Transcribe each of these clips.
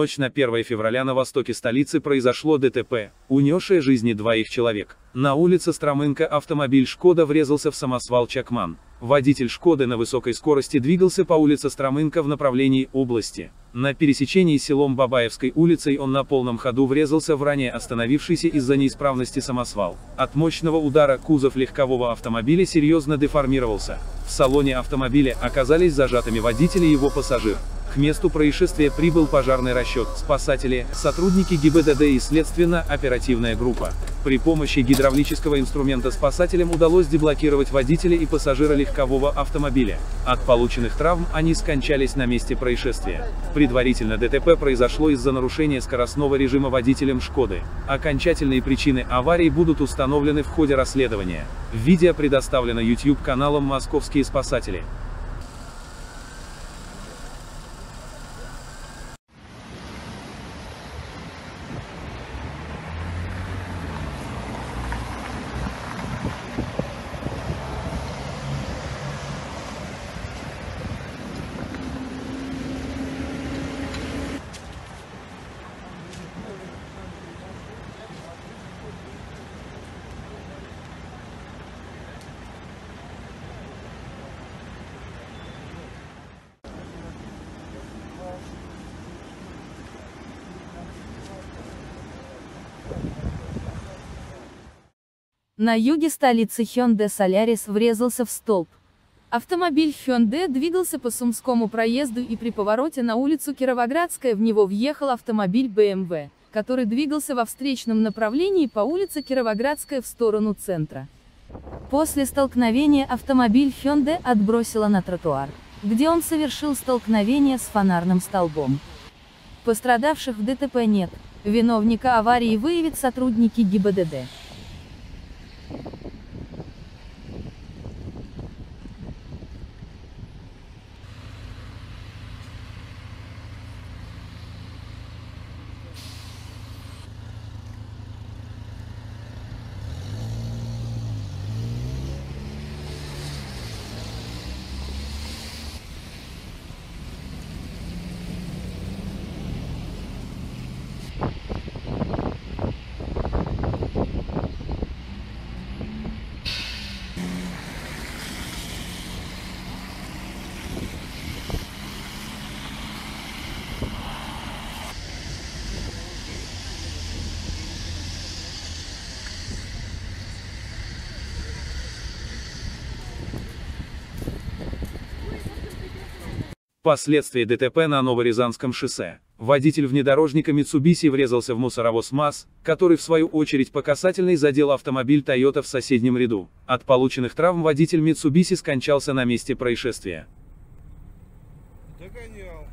Ночь на 1 февраля на востоке столицы произошло ДТП, унесшее жизни двоих человек. На улице Стромынка автомобиль «Шкода» врезался в самосвал Чакман. Водитель «Шкоды» на высокой скорости двигался по улице Стромынка в направлении области. На пересечении селом Бабаевской улицей он на полном ходу врезался в ранее остановившийся из-за неисправности самосвал. От мощного удара кузов легкового автомобиля серьезно деформировался. В салоне автомобиля оказались зажатыми водитель и его пассажир. К месту происшествия прибыл пожарный расчет, спасатели, сотрудники ГИБДД и следственно-оперативная группа. При помощи гидравлического инструмента спасателям удалось деблокировать водителя и пассажира легкового автомобиля. От полученных травм они скончались на месте происшествия. Предварительно ДТП произошло из-за нарушения скоростного режима водителем «Шкоды». Окончательные причины аварии будут установлены в ходе расследования. Видео предоставлено YouTube-каналом «Московские спасатели». На юге столицы Hyundai Solaris врезался в столб. Автомобиль Hyundai двигался по Сумскому проезду и при повороте на улицу Кировоградская в него въехал автомобиль BMW, который двигался во встречном направлении по улице Кировоградская в сторону центра. После столкновения автомобиль Hyundai отбросило на тротуар, где он совершил столкновение с фонарным столбом. Пострадавших в ДТП нет, виновника аварии выявят сотрудники ГИБДД. Последствия ДТП на Новорязанском шоссе. Водитель внедорожника Mitsubishi врезался в мусоровоз МАЗ, который в свою очередь по касательной задел автомобиль Toyota в соседнем ряду. От полученных травм водитель Mitsubishi скончался на месте происшествия. Догонял.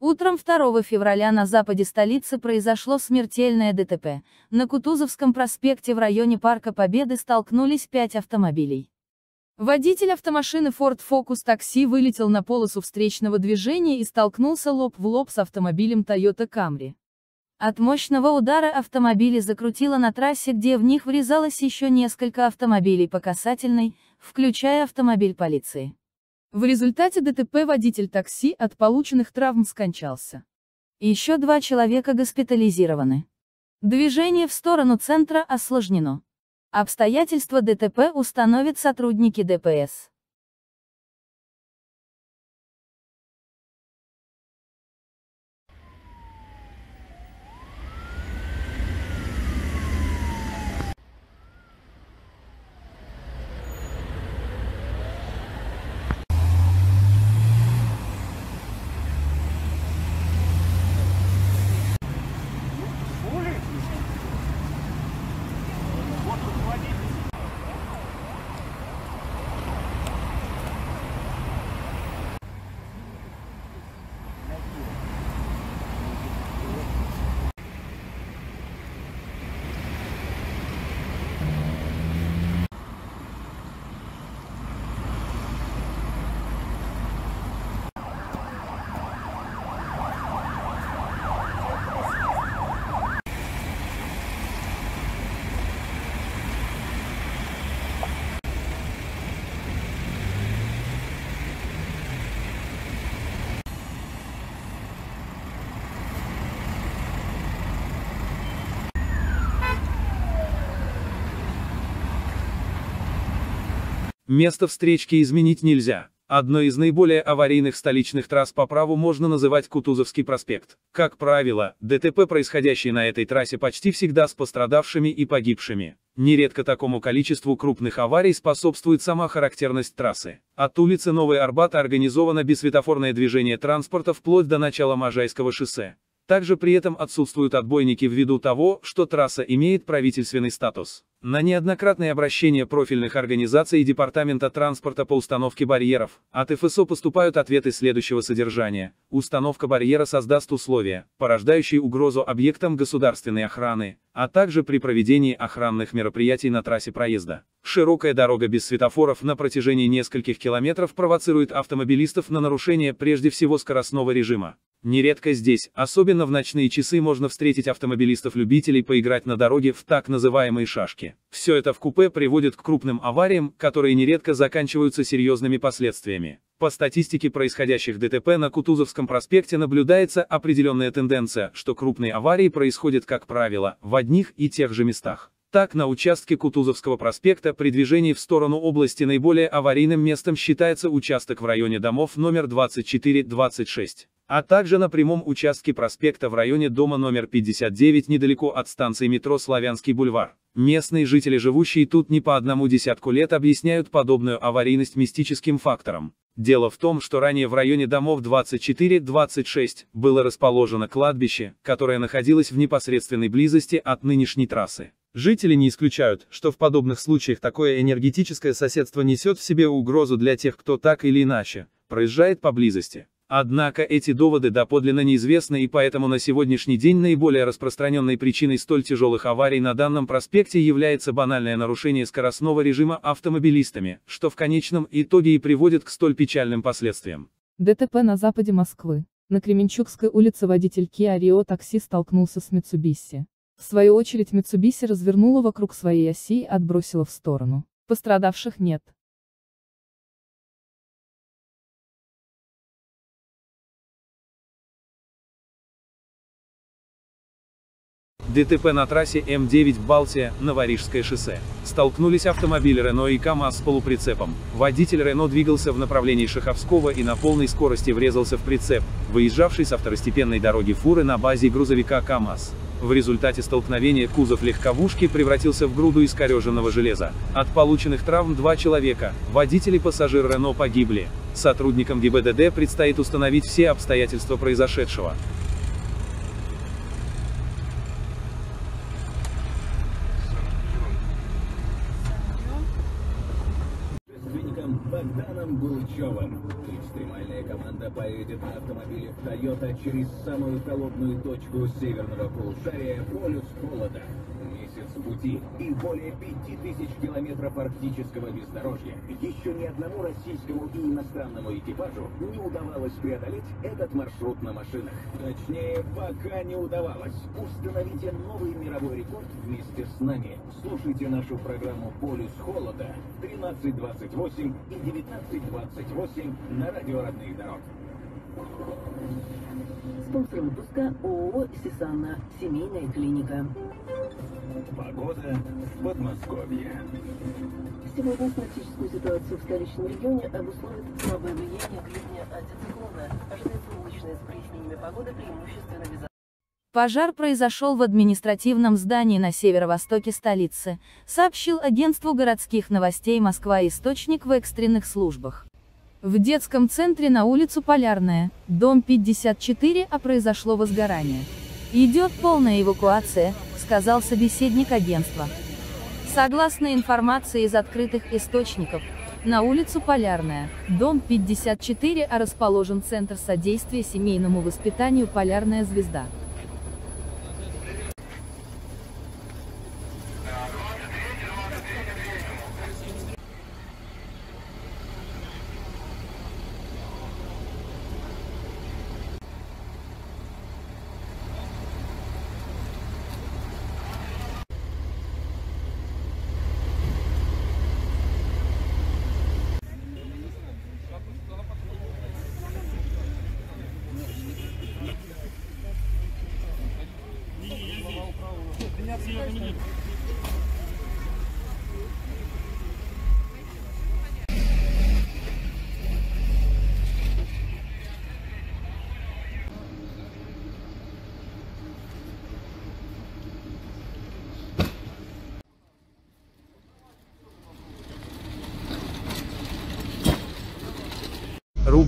Утром 2 февраля на западе столицы произошло смертельное ДТП. На Кутузовском проспекте в районе Парка Победы столкнулись пять автомобилей. Водитель автомашины Ford Focus такси вылетел на полосу встречного движения и столкнулся лоб в лоб с автомобилем Toyota Camry. От мощного удара автомобили закрутило на трассе, где в них врезалось еще несколько автомобилей по касательной, включая автомобиль полиции. В результате ДТП водитель такси от полученных травм скончался. Еще два человека госпитализированы. Движение в сторону центра осложнено. Обстоятельства ДТП установят сотрудники ДПС. Место встречки изменить нельзя. Одной из наиболее аварийных столичных трасс по праву можно называть Кутузовский проспект. Как правило, ДТП, происходящие на этой трассе, почти всегда с пострадавшими и погибшими. Нередко такому количеству крупных аварий способствует сама характерность трассы. От улицы Новый Арбат организовано бессветофорное движение транспорта вплоть до начала Можайского шоссе. Также при этом отсутствуют отбойники ввиду того, что трасса имеет правительственный статус. На неоднократные обращения профильных организаций и Департамента транспорта по установке барьеров, от ФСО поступают ответы следующего содержания. Установка барьера создаст условия, порождающие угрозу объектам государственной охраны, а также при проведении охранных мероприятий на трассе проезда. Широкая дорога без светофоров на протяжении нескольких километров провоцирует автомобилистов на нарушение прежде всего скоростного режима. Нередко здесь, особенно в ночные часы, можно встретить автомобилистов-любителей поиграть на дороге в так называемые шашки. Все это в купе приводит к крупным авариям, которые нередко заканчиваются серьезными последствиями. По статистике происходящих ДТП на Кутузовском проспекте наблюдается определенная тенденция, что крупные аварии происходят, как правило, в одних и тех же местах. Так, на участке Кутузовского проспекта при движении в сторону области наиболее аварийным местом считается участок в районе домов номер 24-26 а также на прямом участке проспекта в районе дома номер 59 недалеко от станции метро Славянский бульвар. Местные жители, живущие тут не по одному десятку лет, объясняют подобную аварийность мистическим фактором. Дело в том, что ранее в районе домов 24-26 было расположено кладбище, которое находилось в непосредственной близости от нынешней трассы. Жители не исключают, что в подобных случаях такое энергетическое соседство несет в себе угрозу для тех, кто так или иначе проезжает поблизости. Однако эти доводы доподлинно неизвестны и поэтому на сегодняшний день наиболее распространенной причиной столь тяжелых аварий на данном проспекте является банальное нарушение скоростного режима автомобилистами, что в конечном итоге и приводит к столь печальным последствиям. ДТП на западе Москвы. На Кременчугской улице водитель Kia Rio такси столкнулся с Mitsubishi. В свою очередь Mitsubishi развернула вокруг своей оси и отбросила в сторону. Пострадавших нет. ДТП на трассе М9 Балтия, Новорижское шоссе. Столкнулись автомобиль Рено и КАМАЗ с полуприцепом. Водитель Рено двигался в направлении Шаховского и на полной скорости врезался в прицеп, выезжавший с второстепенной дороги фуры на базе грузовика КАМАЗ. В результате столкновения кузов легковушки превратился в груду искореженного железа. От полученных травм два человека, водитель и пассажир Рено погибли. Сотрудникам ГИБДД предстоит установить все обстоятельства произошедшего. Булычевым. Экстремальная команда поедет на автомобиле Toyota через самую холодную точку северного полушария полюс холода. Пути и более пяти тысяч километров арктического бездорожья. Еще ни одному российскому и иностранному экипажу не удавалось преодолеть этот маршрут на машинах. Точнее, пока не удавалось. Установите новый мировой рекорд вместе с нами. Слушайте нашу программу «Полюс холода» 13.28 и 19.28 на радио «Родные дороги». Спонсор выпуска ООО «Сисана». Семейная клиника. Погода в Подмосковье. Сегодня астматическую ситуацию в столичном регионе обусловит слабое влияние ливня антициклона. Ожидается уличная с прояснениями погоды преимущественно без Пожар произошел в административном здании на северо-востоке столицы, сообщил агентству городских новостей Москва источник в экстренных службах. В детском центре на улицу Полярная, дом 54, а произошло возгорание. Идет полная эвакуация, сказал собеседник агентства. Согласно информации из открытых источников, на улицу Полярная, дом 54, а расположен Центр содействия семейному воспитанию «Полярная звезда».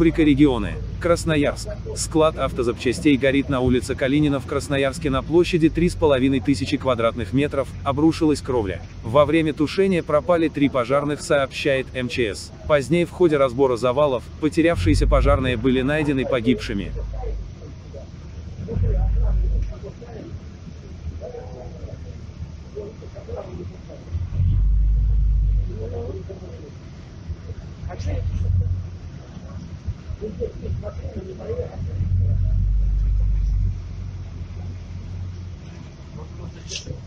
Рубрика «Регионы». Красноярск. Склад автозапчастей горит на улице Калинина в Красноярске на площади 3,5 тысячи квадратных метров, обрушилась кровля. Во время тушения пропали три пожарных, сообщает МЧС. Позднее в ходе разбора завалов, потерявшиеся пожарные были найдены погибшими. Thank you.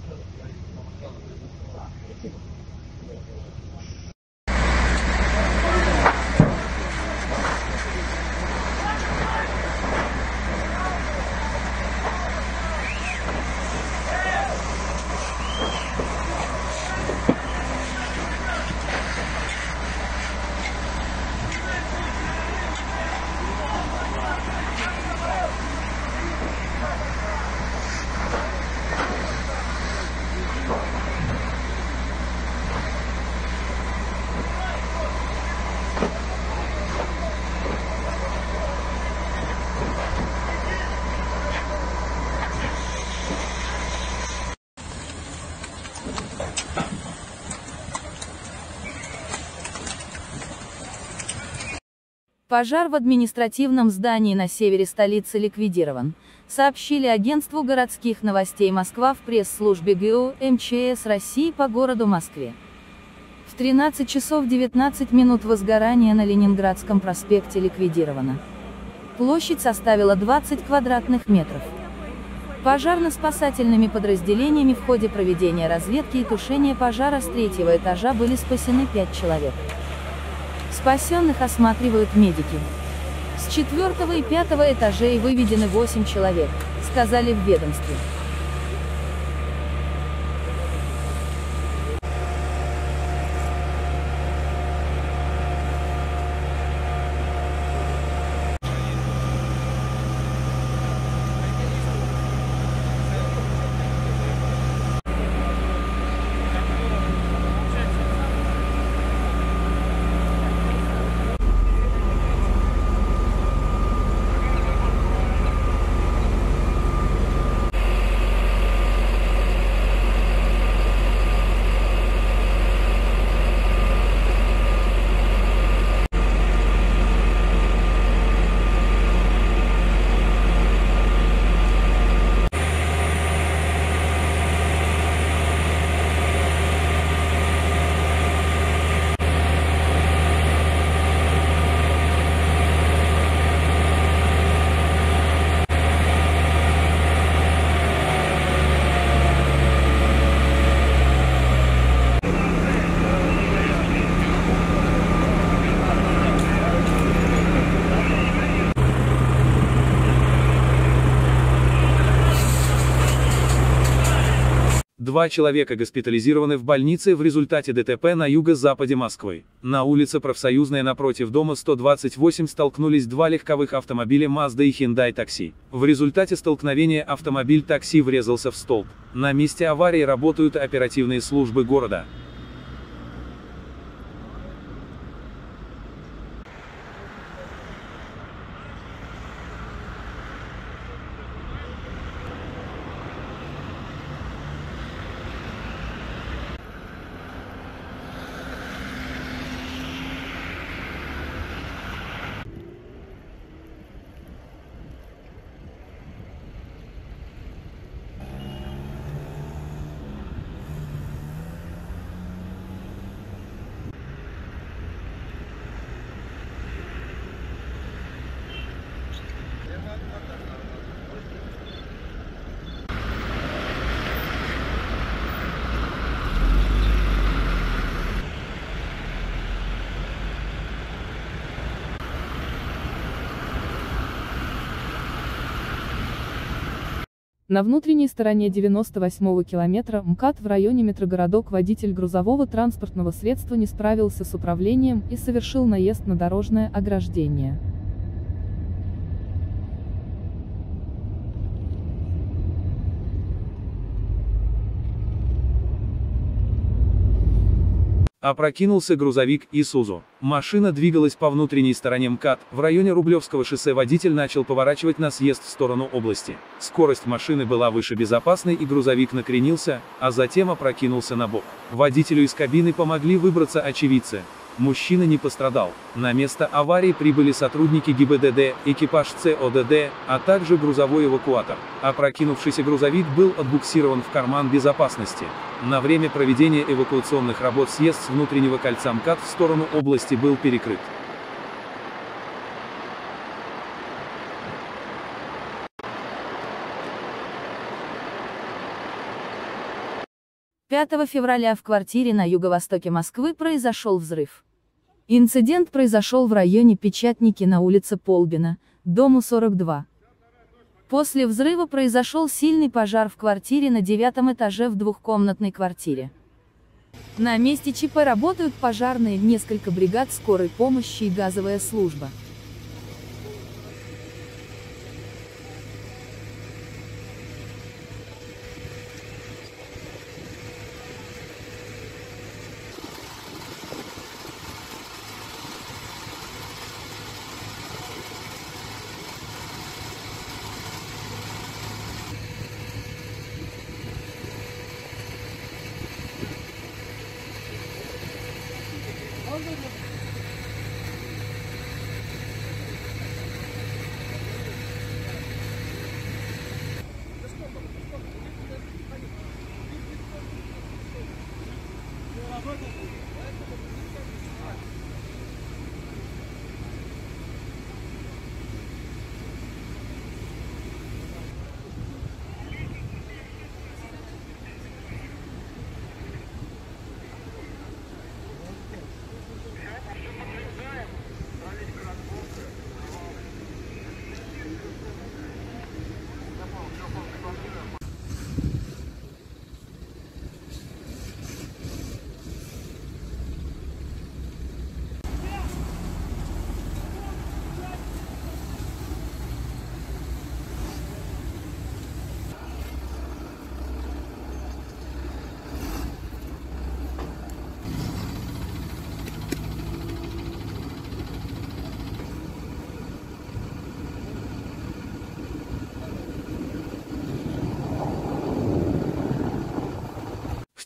Пожар в административном здании на севере столицы ликвидирован, сообщили агентству городских новостей Москва в пресс-службе ГУ МЧС России по городу Москве. В 13 часов 19 минут возгорание на Ленинградском проспекте ликвидировано. Площадь составила 20 квадратных метров. Пожарно-спасательными подразделениями в ходе проведения разведки и тушения пожара с третьего этажа были спасены 5 человек. Спасенных осматривают медики. С четвертого и пятого этажей выведены 8 человек, сказали в ведомстве. Два человека госпитализированы в больнице в результате ДТП на юго-западе Москвы. На улице Профсоюзная напротив дома 128 столкнулись два легковых автомобиля Mazda и Hyundai такси. В результате столкновения автомобиль такси врезался в столб. На месте аварии работают оперативные службы города. На внутренней стороне 98-го километра МКАД в районе Метрогородок водитель грузового транспортного средства не справился с управлением и совершил наезд на дорожное ограждение. Опрокинулся грузовик Исузу. Машина двигалась по внутренней стороне МКАД. В районе Рублевского шоссе водитель начал поворачивать на съезд в сторону области. Скорость машины была выше безопасной и грузовик накренился, а затем опрокинулся на бок. Водителю из кабины помогли выбраться очевидцы. Мужчина не пострадал. На место аварии прибыли сотрудники ГИБДД, экипаж ЦОДД, а также грузовой эвакуатор. Опрокинувшийся грузовик был отбуксирован в карман безопасности. На время проведения эвакуационных работ съезд с внутреннего кольца МКАД в сторону области был перекрыт. 5 февраля в квартире на юго-востоке Москвы произошел взрыв. Инцидент произошел в районе Печатники на улице Полбина, дому 42. После взрыва произошел сильный пожар в квартире на девятом этаже в двухкомнатной квартире. На месте ЧП работают пожарные, несколько бригад скорой помощи и газовая служба.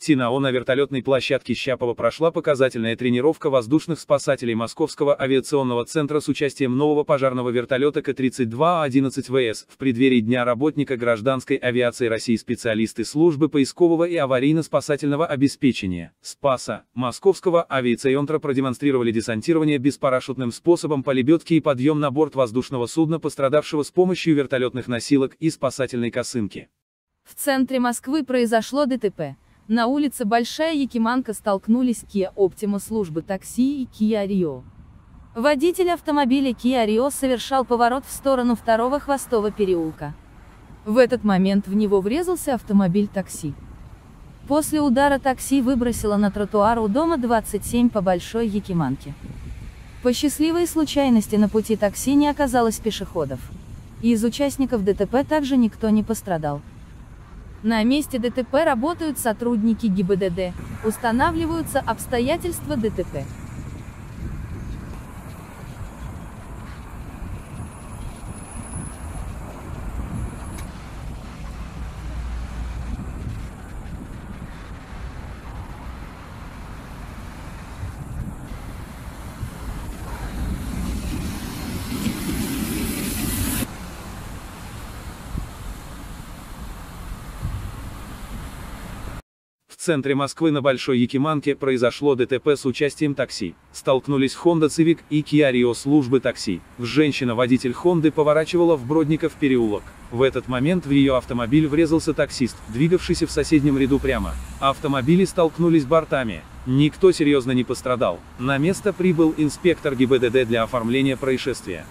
6 НАО на вертолетной площадке Щапова прошла показательная тренировка воздушных спасателей Московского авиационного центра с участием нового пожарного вертолета К-32А11ВС. В преддверии Дня работника гражданской авиации России специалисты службы поискового и аварийно-спасательного обеспечения СПАСа Московского авиационтра продемонстрировали десантирование беспарашютным способом по лебедке и подъем на борт воздушного судна пострадавшего с помощью вертолетных носилок и спасательной косынки. В центре Москвы произошло ДТП. На улице Большая Якиманка столкнулись Kia Optima службы такси и Kia Rio. Водитель автомобиля Kia Rio совершал поворот в сторону второго хвостого переулка. В этот момент в него врезался автомобиль такси. После удара такси выбросило на тротуар у дома 27 по Большой Якиманке. По счастливой случайности на пути такси не оказалось пешеходов. Из участников ДТП также никто не пострадал. На месте ДТП работают сотрудники ГИБДД, устанавливаются обстоятельства ДТП. Центре Москвы на Большой Якиманке произошло ДТП с участием такси. Столкнулись Honda Civic и Kia Rio службы такси. Женщина-водитель Honda поворачивала в Бродников переулок. В этот момент в ее автомобиль врезался таксист, двигавшийся в соседнем ряду прямо. Автомобили столкнулись бортами. Никто серьезно не пострадал. На место прибыл инспектор ГИБДД для оформления происшествия.